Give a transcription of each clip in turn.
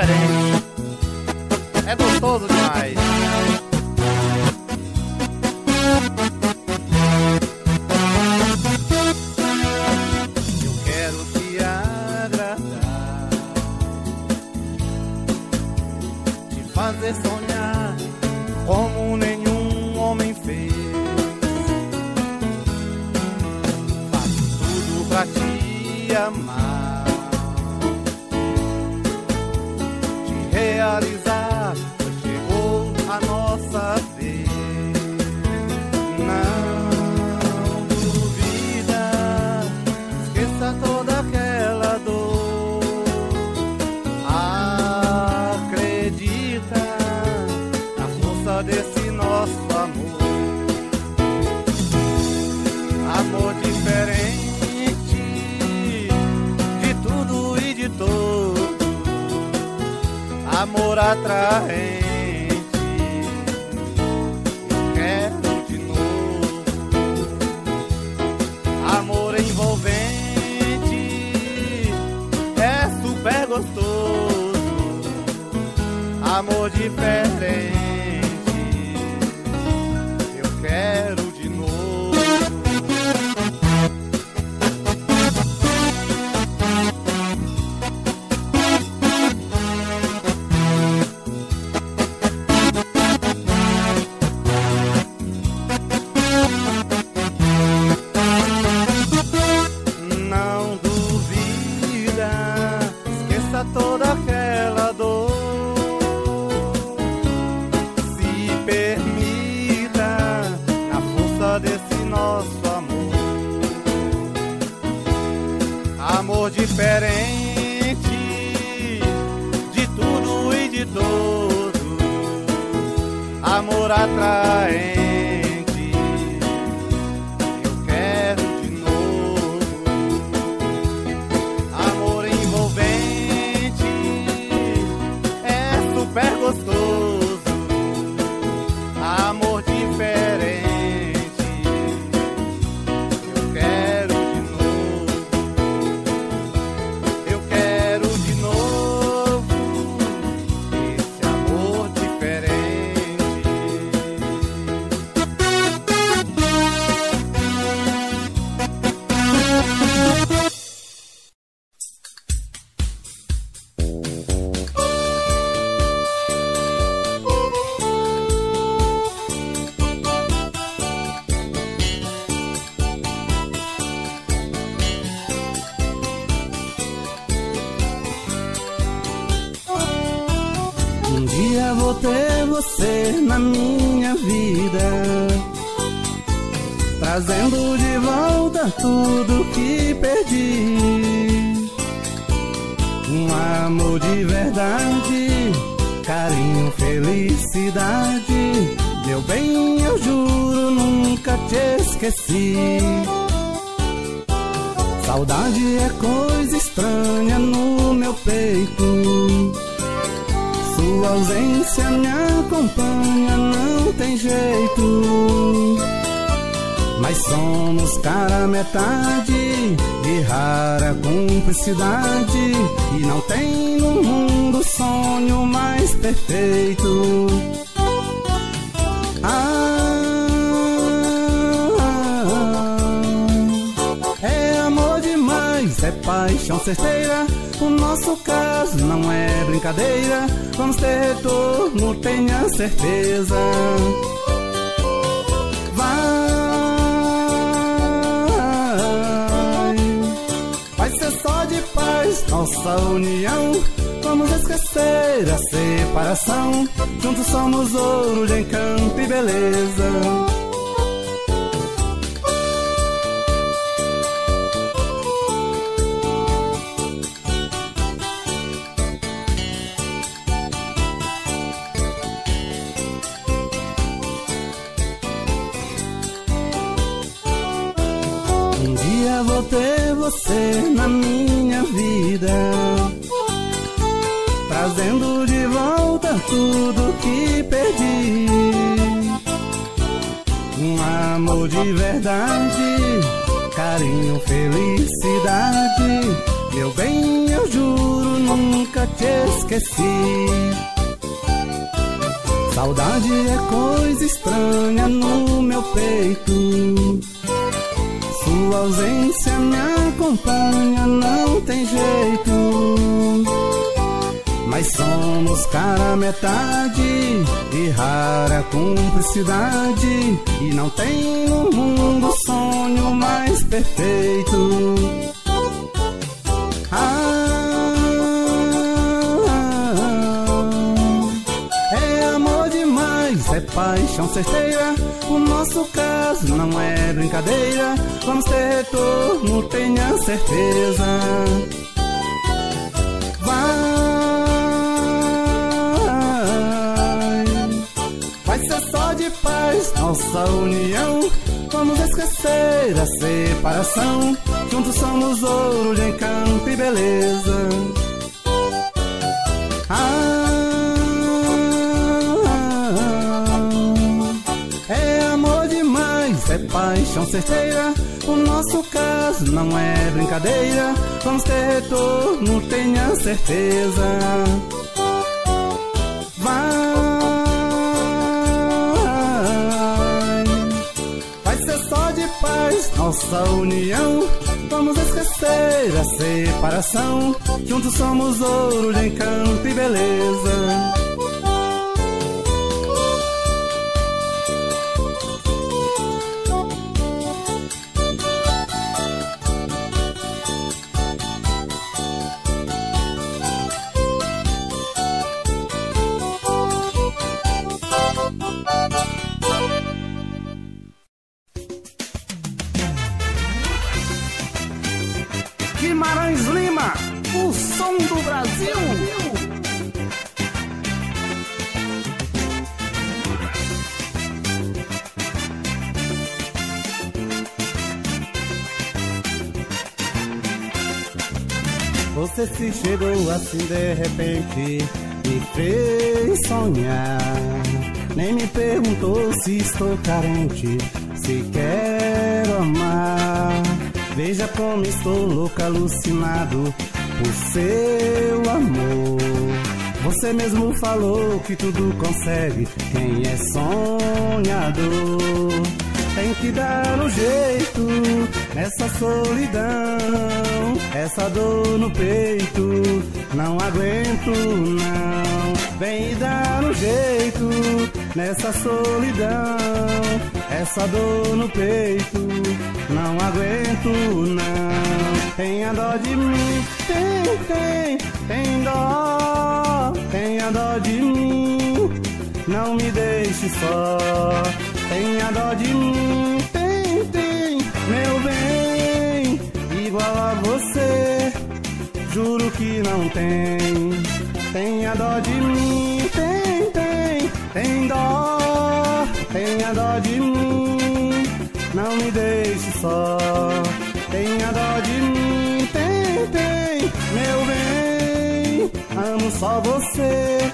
Friday. Um dia vou ter você na minha vida, trazendo de volta tudo que perdi. Um amor de verdade, carinho, felicidade. Meu bem, eu juro, nunca te esqueci. Saudade é coisa estranha no meu peito. Sua ausência me acompanha, não tem jeito. Mas somos cara metade de rara cumplicidade. E não tem no mundo sonho mais perfeito. Paixão certeira. O nosso caso não é brincadeira. Vamos ter retorno, tenha certeza. Vai, vai ser só de paz nossa união. Vamos esquecer a separação. Juntos somos ouro de encanto e beleza. Você na minha vida, trazendo de volta tudo que perdi. Um amor de verdade, carinho, felicidade. Meu bem, eu juro, nunca te esqueci. Saudade é coisa estranha no meu peito. Sua ausência me acompanha, não tem jeito. Mas somos cara metade e rara cumplicidade. E não tem no mundo sonho mais perfeito. Certeira. O nosso caso não é brincadeira. Vamos ter retorno, tenha certeza. Vai, vai ser só de paz nossa união. Vamos esquecer a separação. Juntos somos ouro de encanto e beleza. É paixão certeira. O nosso caso não é brincadeira. Vamos ter retorno, tenha certeza. Vai, vai ser só de paz nossa união. Vamos esquecer a separação. Juntos somos ouro de encanto e beleza. Se chegou assim de repente me fez sonhar. Nem me perguntou se estou carente, se quero amar. Veja como estou louco, alucinado por seu amor. Você mesmo falou que tudo consegue quem é sonhador. Tem que dar um jeito nessa solidão, essa dor no peito. Não aguento, não. Vem dar um jeito nessa solidão, essa dor no peito. Não aguento, não. Tenha dó de mim, tem, tem, tem dó. Tenha dó de mim, não me deixe só. Tenha dó de mim, tem, tem, meu bem, igual a você, juro que não tem. Tenha dó de mim, tem, tem, tem dó, tenha dó de mim, não me deixe só. Tenha dó de mim, tem, tem, meu bem, amo só você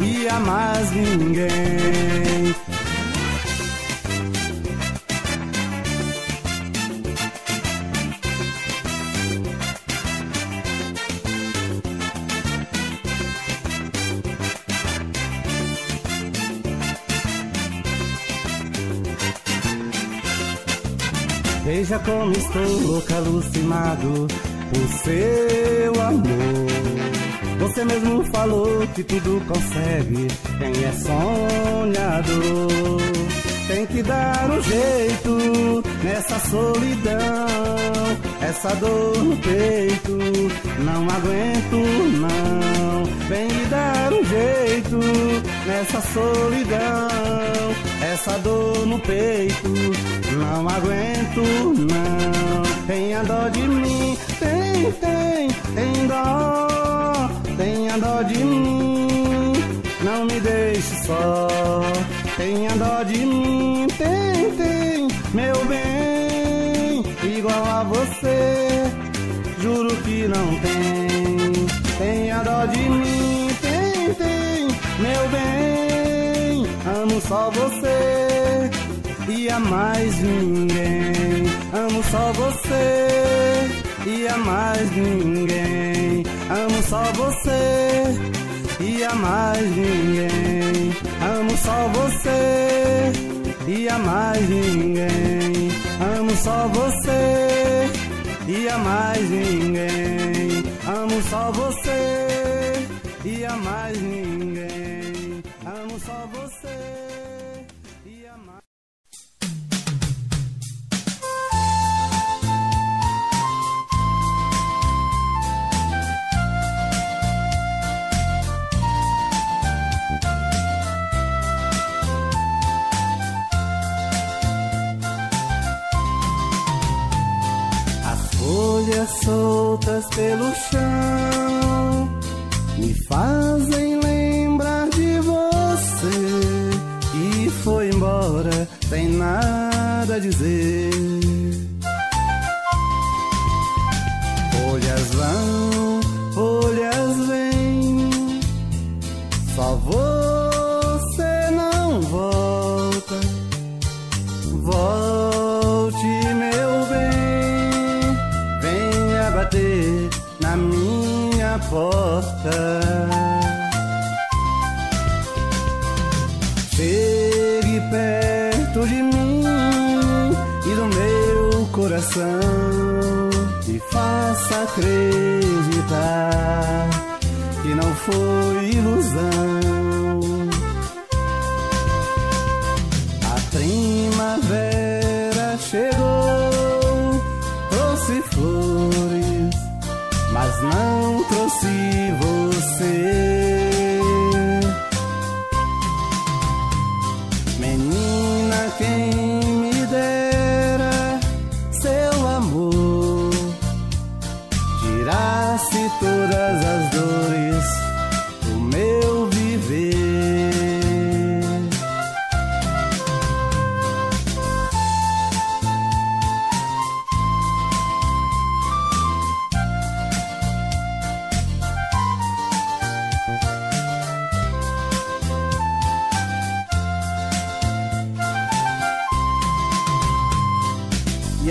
e a mais ninguém. Veja como estou louco, alucinado por seu amor. Você mesmo falou que tudo consegue quem é sonhador. Tem que dar um jeito nessa solidão, essa dor no peito. Não aguento, não. Vem me dar um jeito nessa solidão, essa dor no peito. Não aguento, não. Tenha dó de mim, tem, tem, tem dó. Tenha dó de mim, não me deixe só. Tenha dó de mim, tem, tem, meu bem, igual a você, juro que não tem. Tenha dó de mim, tem, tem, meu bem, amo só você e a mais ninguém. Amo só você e a mais ninguém. Amo só você e a mais ninguém. Amo só você e a mais ninguém. Amo só você e a mais ninguém. Amo só você pelo chão. Me fazem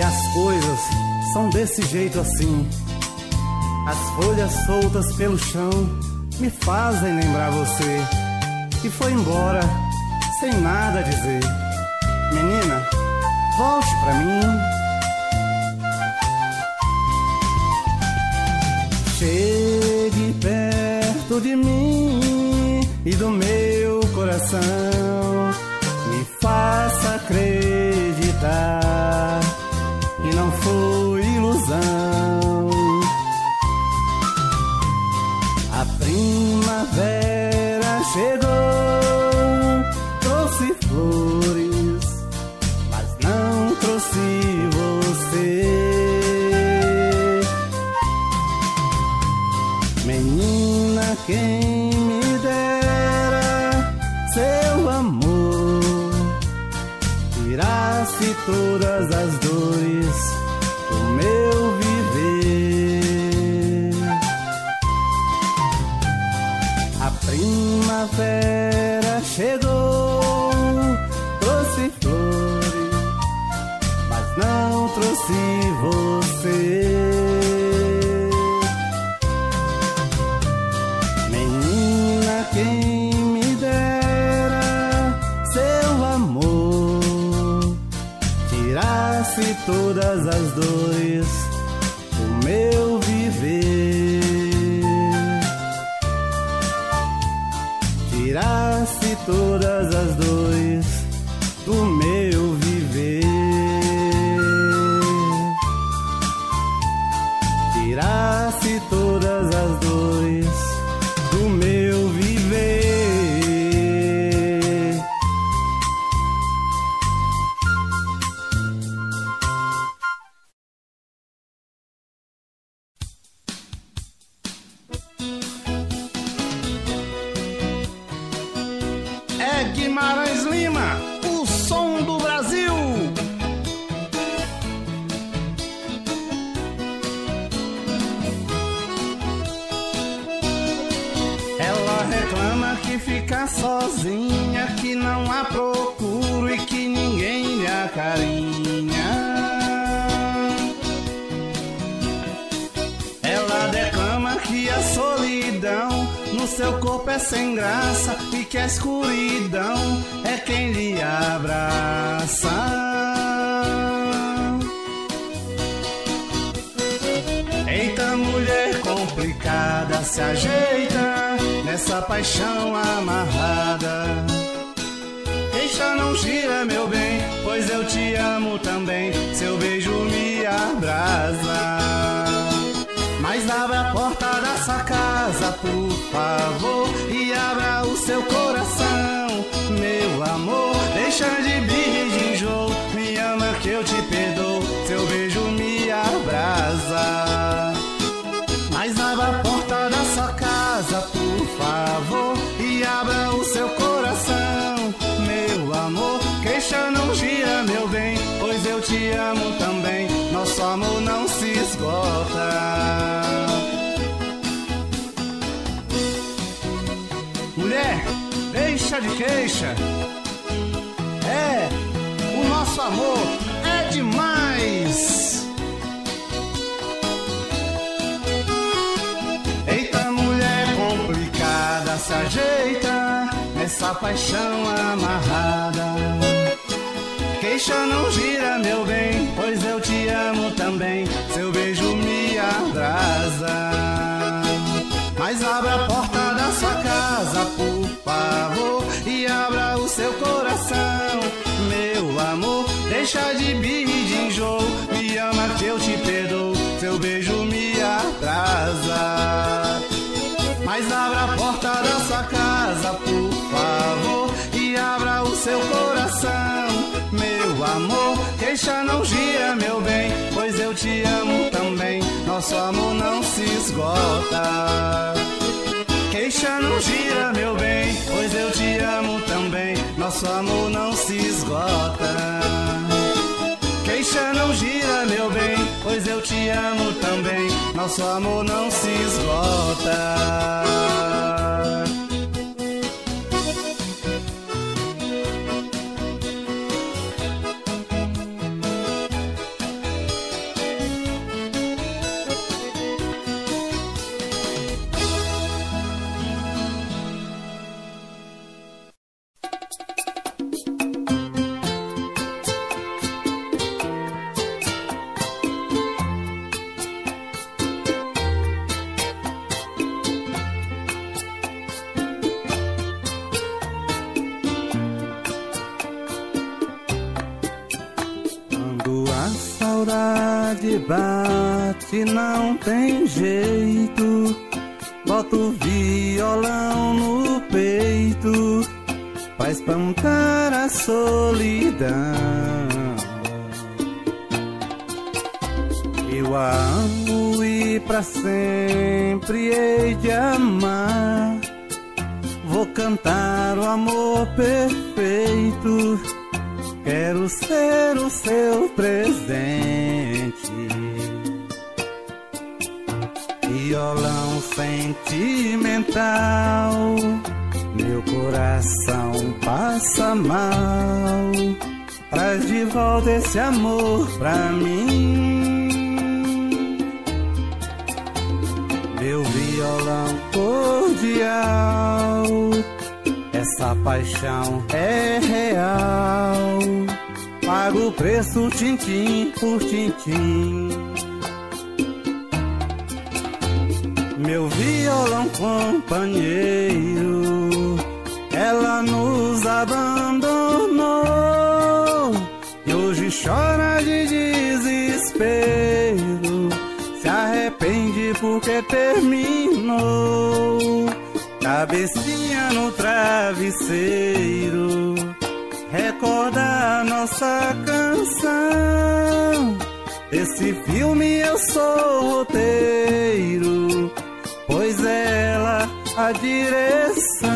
E as coisas são desse jeito assim. As folhas soltas pelo chão me fazem lembrar você que foi embora sem nada dizer. Menina, volte pra mim. Chegue perto de mim e do meu coração me faça acreditar que tirasse todas as dores do meu viver. Tirasse todas as dores sua casa, por favor, e abra o seu coração, de queixa. É, o nosso amor é demais. Eita, mulher complicada, se ajeita nessa paixão amarrada. Queixa não gira, meu bem, pois eu te amo também. Seu beijo me abrasa. Mas abra a porta da sua casa, por favor, seu coração, meu amor. Deixa de birra e de enjoo, me ama que eu te perdoo. Seu beijo me atrasa. Mas abra a porta da sua casa, por favor, e abra o seu coração, meu amor. Queixa não gira, meu bem, pois eu te amo também. Nosso amor não se esgota. Queixa não gira, meu amor não se esgota. Queixa não gira, meu bem, pois eu te amo também. Nosso amor não se esgota. Tem jeito. Bota o violão no peito pra espantar a solidão. Eu amo e pra sempre hei de amar. Vou cantar o amor perfeito. Quero ser o seu presente. Sentimental, meu coração passa mal. Traz de volta esse amor pra mim. Meu violão cordial. Essa paixão é real. Pago o preço tintim por tintim. Meu violão companheiro, ela nos abandonou. E hoje chora de desespero. Se arrepende porque terminou. Cabecinha no travesseiro, recorda a nossa canção. Esse filme eu sou roteiro, pois ela a direção.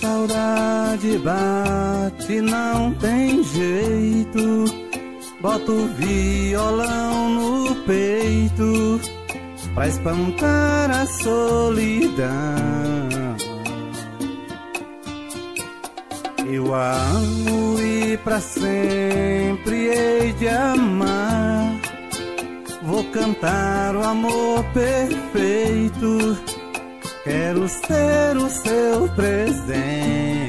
Saudade bate, não tem jeito. Boto o violão no peito pra espantar a solidão. Eu a amo e pra sempre hei de amar. Vou cantar o amor perfeito. Quero ser o seu presente.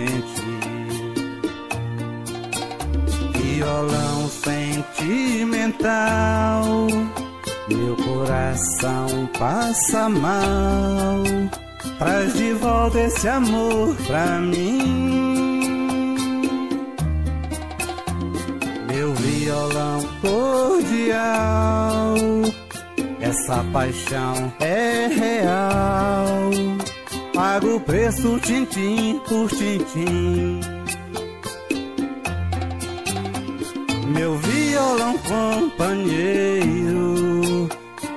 Sentimental meu coração passa mal. Traz de volta esse amor pra mim. Meu violão cordial. Essa paixão é real. Pago o preço tintim por tintim. Meu violão companheiro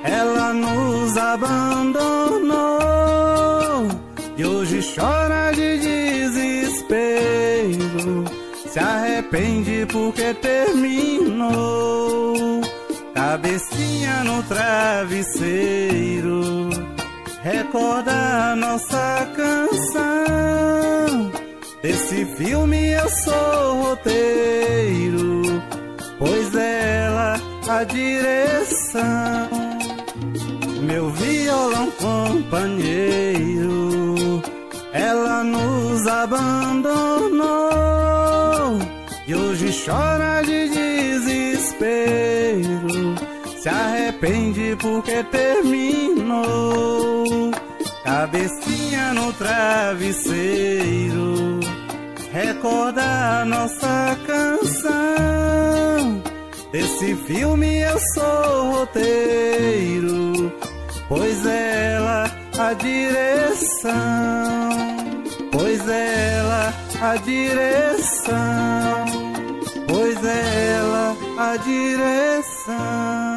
ela nos abandonou e hoje chora de desespero. Se arrepende porque terminou. Cabecinha no travesseiro, recorda a nossa canção. Desse filme eu sou roteiro, a direção meu violão companheiro. Ela nos abandonou e hoje chora de desespero. Se arrepende porque terminou. Cabecinha no travesseiro, recorda a nossa canção. Desse filme eu sou roteiro pois ela a direção, pois ela a direção, pois ela a direção.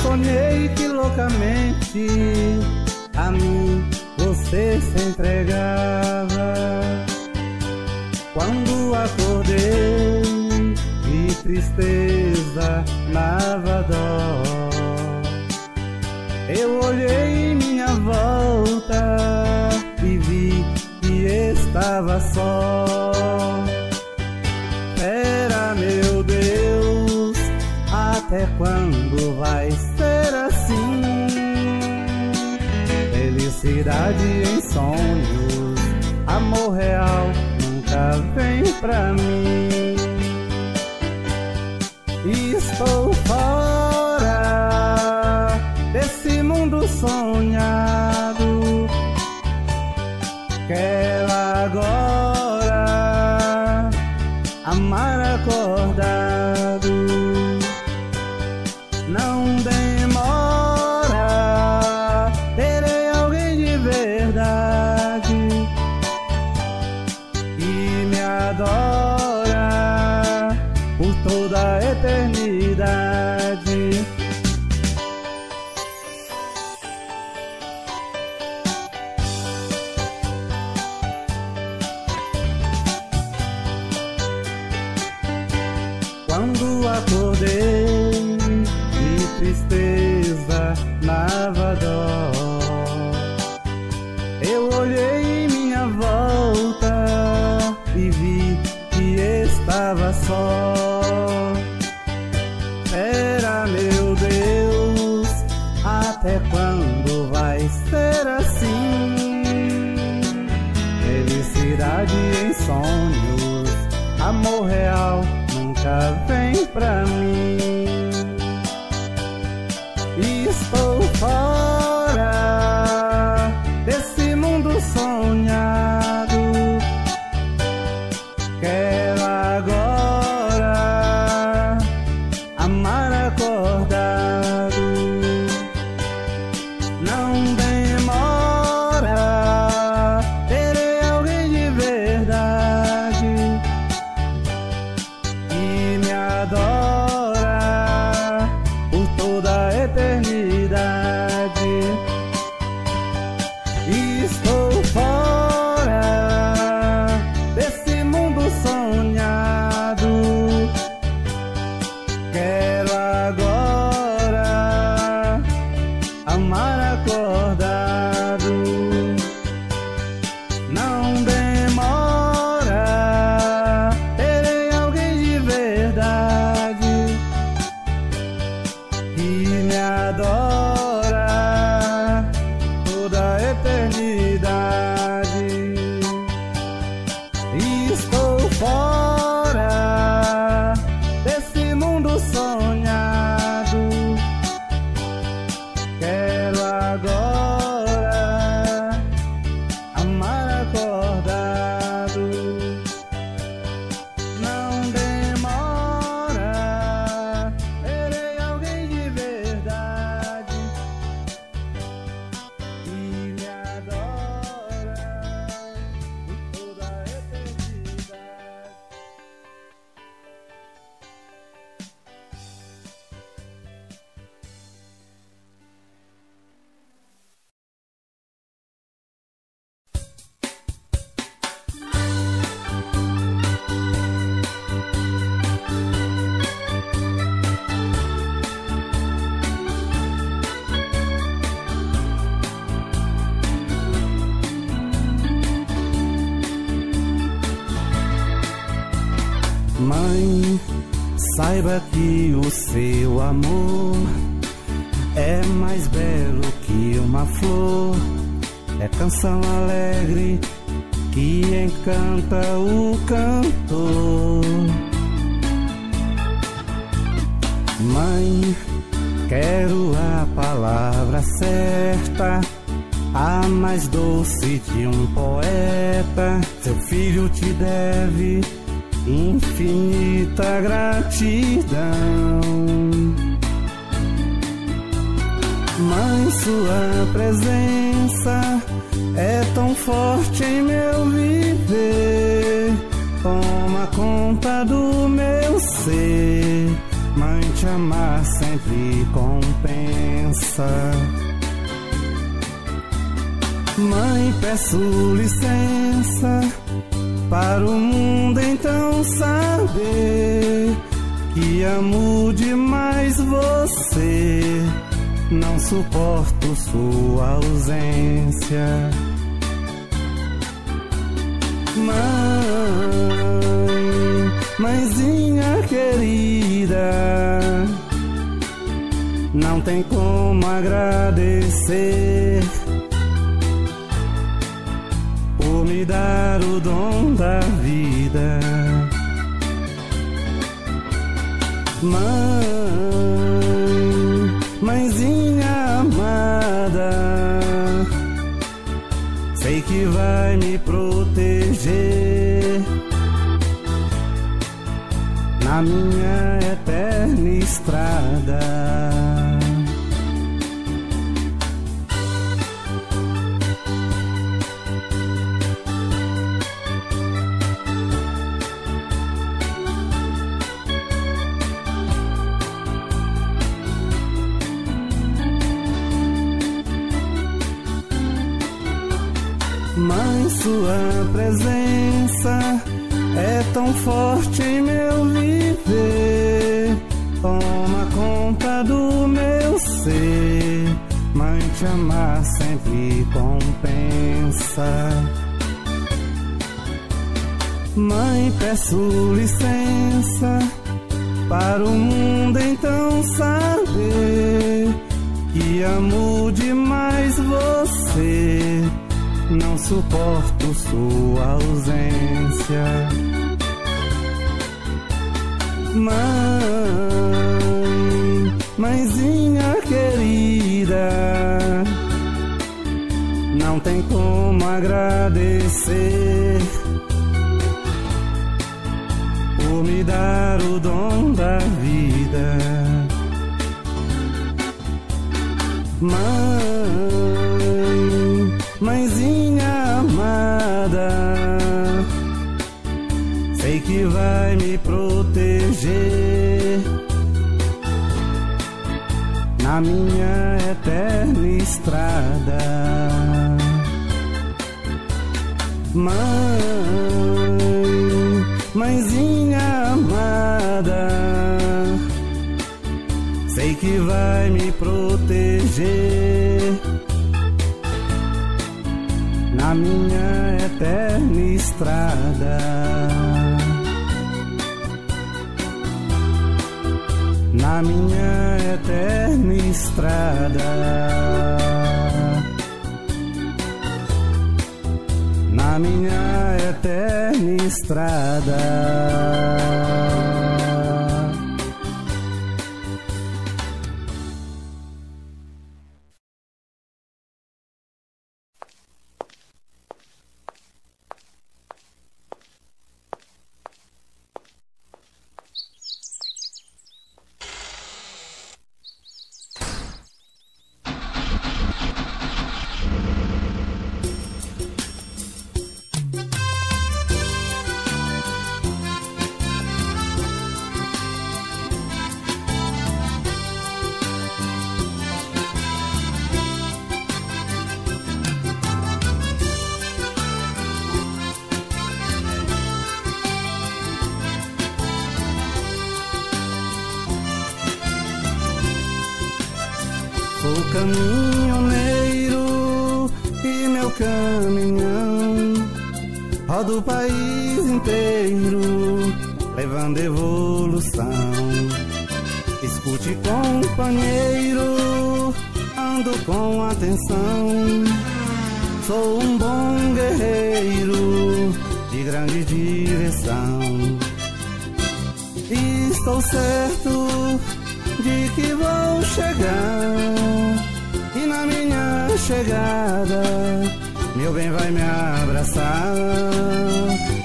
sonhei que loucamente a mim você se entregava. Quando acordei, vi tristeza na vador. Eu olhei em minha volta e vi que estava só. Era meu Deus, até quando vais cidade em sonhos. Amor real nunca vem pra mim. Um poeta. Seu filho te deve infinita gratidão. Mãe, sua presença é tão forte em meu viver. Toma conta do meu ser. Mãe, te amar sempre compensa. Mãe, peço licença para o mundo então saber que amo demais você. Não suporto sua ausência. Mãe, mãezinha querida, não tem como agradecer me dar o dom da vida. Mãe, mãezinha amada, sei que vai me proteger na minha eterna estrada. Sua presença é tão forte em meu viver. Toma conta do meu ser. Mãe, te amar sempre compensa. Mãe, peço licença para o mundo então saber que amo demais você não suporto sua ausência. Mãe, mãezinha querida, não tem como agradecer por me dar o dom da vida. Mãe, na minha eterna estrada. Mãe, mãezinha amada, sei que vai me proteger na minha eterna estrada. Na minha eterna estrada. Na minha eterna estrada. Atenção. Sou um bom guerreiro de grande direção. Estou certo de que vou chegar. E na minha chegada, meu bem vai me abraçar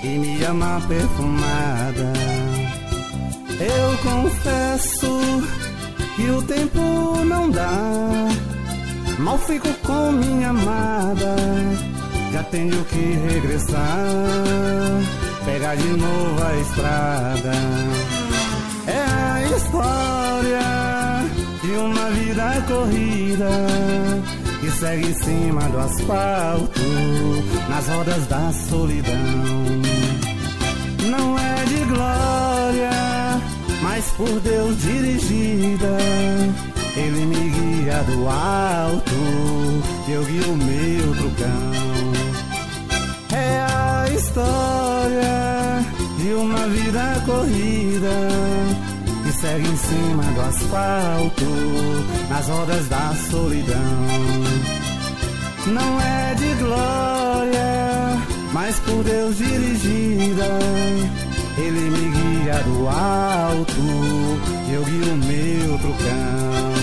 e me amar perfumada. Eu confesso que o tempo não dá. Mal fico com minha amada, já tenho que regressar, pegar de novo a estrada. É a história de uma vida corrida que segue em cima do asfalto, nas rodas da solidão. Não é de glória, mas por Deus dirigida. Ele me guia do alto, eu guio o meu trucão. É a história de uma vida corrida que segue em cima do asfalto, nas rodas da solidão. Não é de glória, mas por Deus dirigida. Ele me guia do alto, eu guio o meu trucão.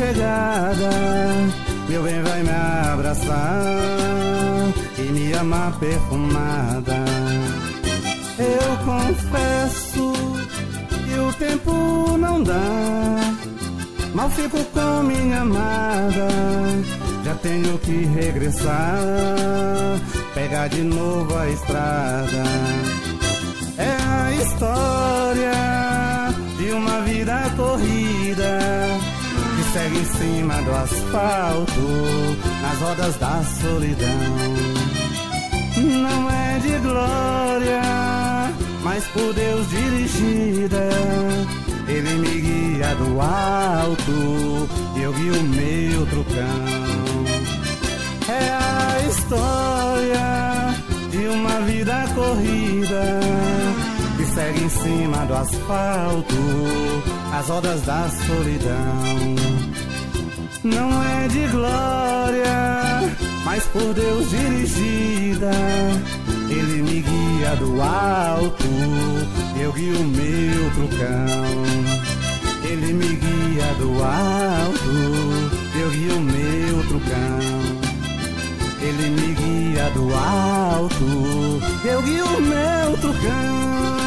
Chegada, meu bem vai me abraçar e me amar perfumada. Eu confesso que o tempo não dá. Mal fico com minha amada, já tenho que regressar, pegar de novo a estrada. É a história de uma vida corrida segue em cima do asfalto, nas rodas da solidão. Não é de glória, mas por Deus dirigida. Ele me guia do alto, eu guio o meu trucão. É a história de uma vida corrida que segue em cima do asfalto, as rodas da solidão. Não é de glória, mas por Deus dirigida. Ele me guia do alto, eu guio o meu trucão. Ele me guia do alto, eu guio o meu trucão. Ele me guia do alto, eu guio o meu trucão.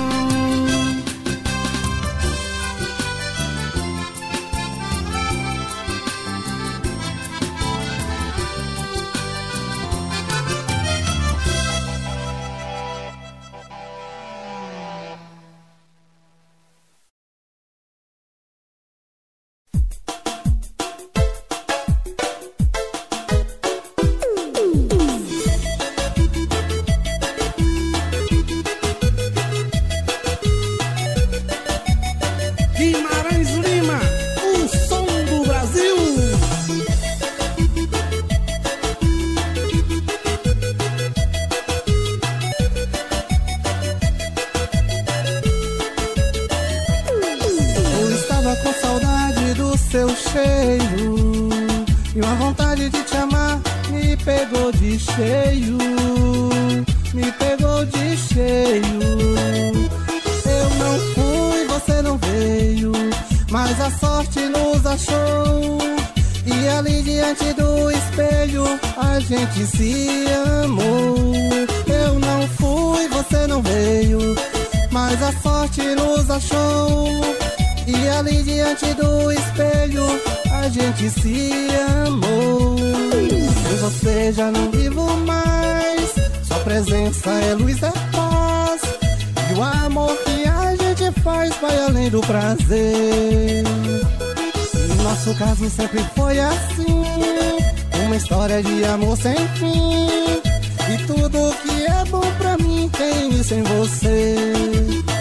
Não veio mas a sorte nos achou. E ali diante do espelho a gente se amou. Sem você já não vivo mais, sua presença é luz, é paz. o amor que a gente faz vai além do prazer. E nosso caso sempre foi assim, uma história de amor sem fim. E tudo que é bom pra mim tem isso em você.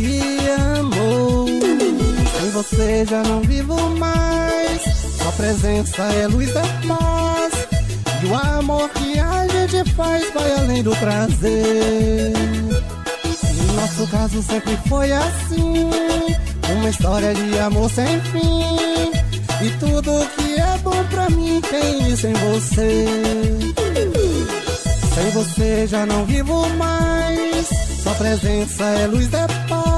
Se amou. Sem você já não vivo mais. Sua presença é luz da paz. E o amor que a gente faz vai além do prazer. Nosso caso sempre foi assim. Uma história de amor sem fim. E tudo que é bom pra mim tem isso em você. Sem você já não vivo mais. Sua presença é luz da paz.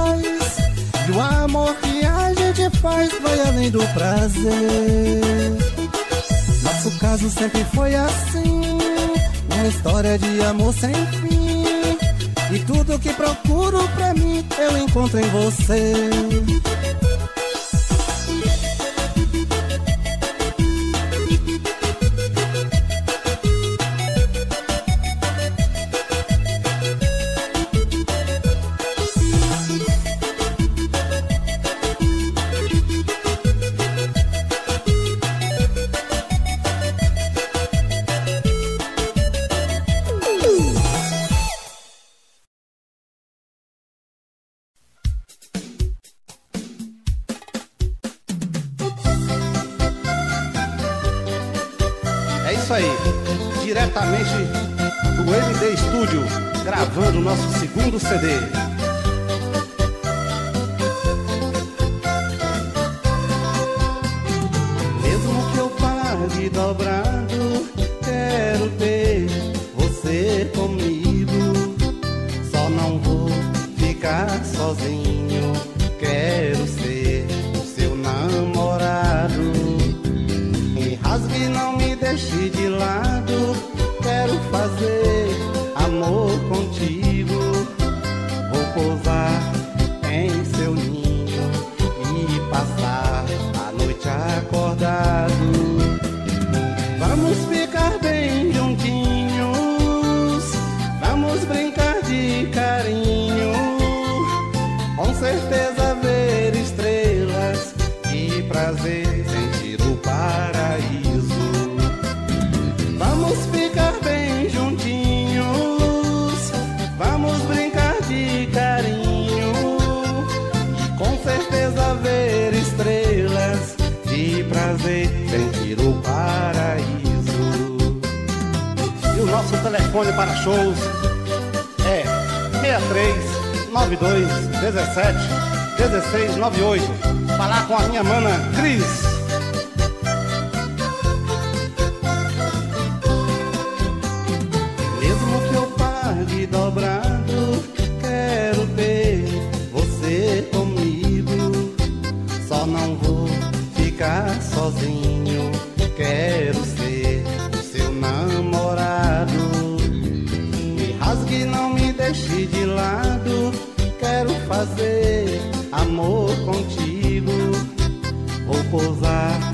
E o amor que a gente faz vai além do prazer. Nosso caso sempre foi assim. Uma história de amor sem fim. E tudo que procuro pra mim eu encontro em você. sozinho. Telefone para shows é 63 92 17 16 98. Falar com a minha mana Cris. Deixe de lado. Quero fazer amor contigo. Vou pousar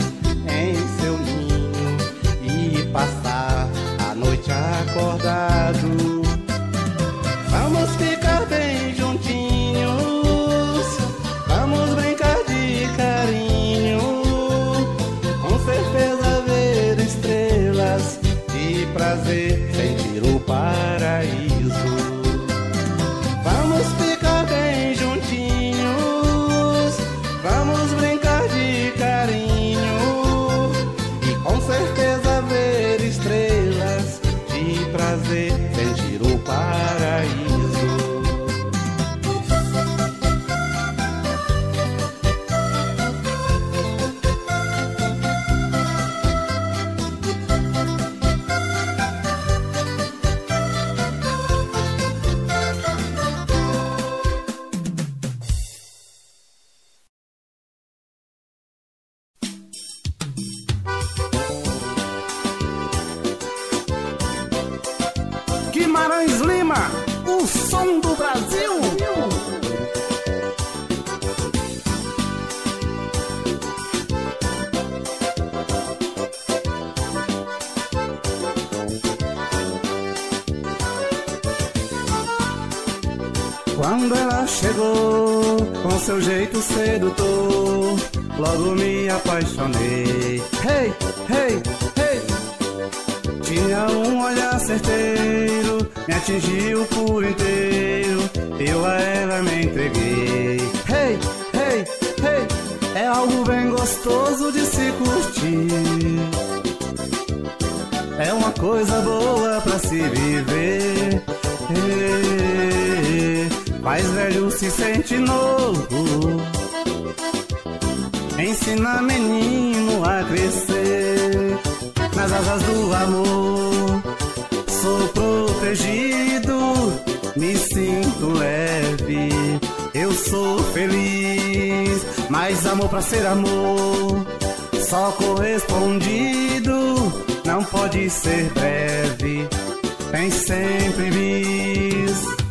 Quando ela chegou com seu jeito sedutor, logo me apaixonei. Hey, hey, hey. Tinha um olhar certeiro, me atingiu por inteiro. Eu a ela me entreguei. Hey, hey, hey. É algo bem gostoso de se curtir. É uma coisa boa pra se viver. Mais velho se sente novo. Ensina menino a crescer nas asas do amor. Sou protegido, me sinto leve. Eu sou feliz, mais amor pra ser amor. Só correspondido, não pode ser breve. Tem sempre bis.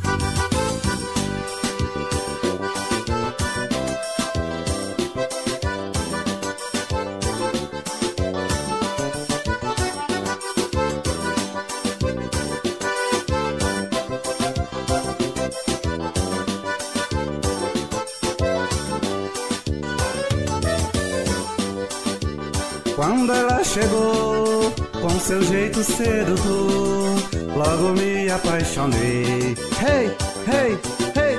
Chegou com seu jeito sedutor, logo me apaixonei. Hey, hey, hey.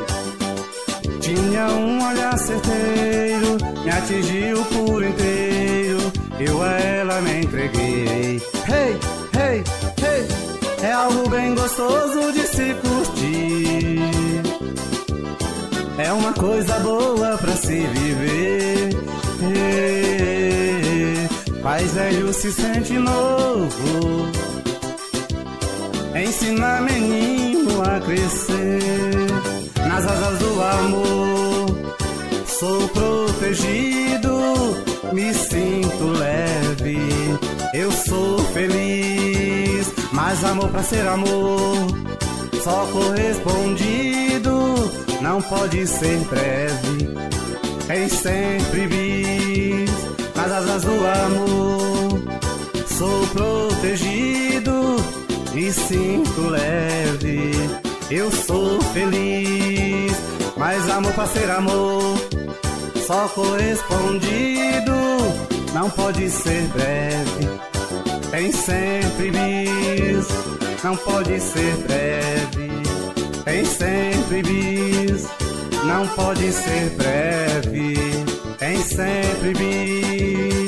Tinha um olhar certeiro, me atingiu por inteiro. Eu a ela me entreguei. Hey, hey, hey. É algo bem gostoso de se curtir. É uma coisa boa pra se viver. Hey, Faz velho se sente novo. Ensina menino a crescer nas asas do amor. Sou protegido, me sinto leve. Eu sou feliz, mas amor pra ser amor. Só correspondido, não pode ser breve. Tem sempre bis nas asas do amor. Sou protegido, me sinto leve. Eu sou feliz, mas amor pra ser amor. Só correspondido, não pode ser breve. Tem sempre bis, não pode ser breve. Tem sempre bis, não pode ser breve. Tem sempre bis.